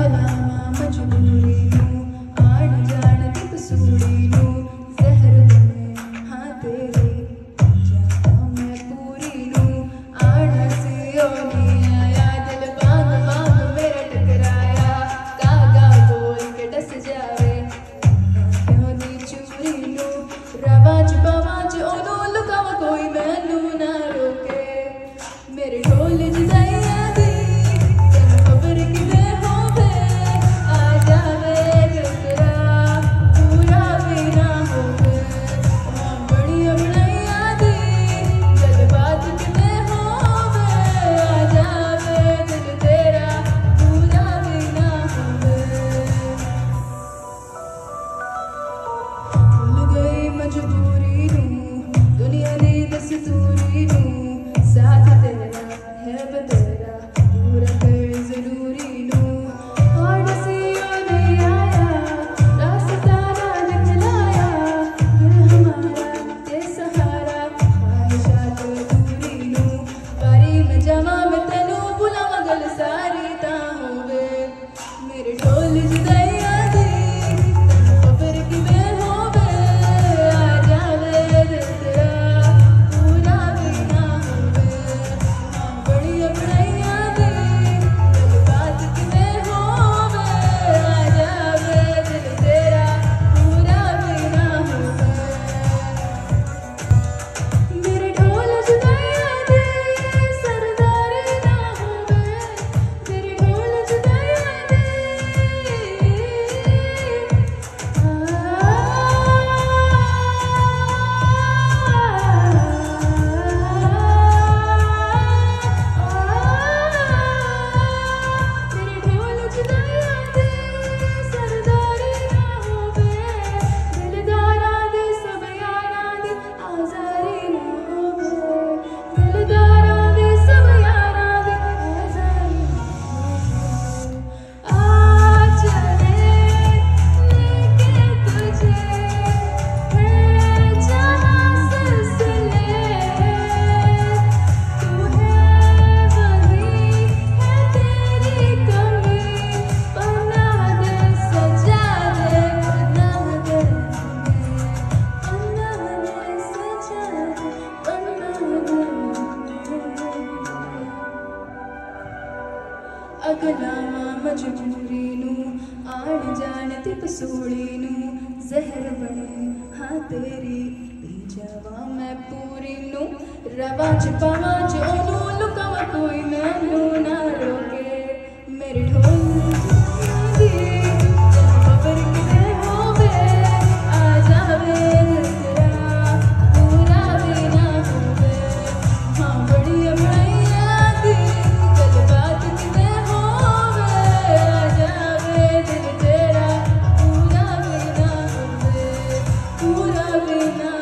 I'm Kalama, Majuri. ಅಗಲಾಮ ಜುಜುರೇನು ಆಣ ಜಾಣತಿ ಪಸೋಳೇನು ಜಹರ ಬಣೆ ಹಾ ತೇರಿ भेजवा मैं पूरी नू रवा छिपावा जो नू लुकावा कोई मैं नू ना रो Krishna.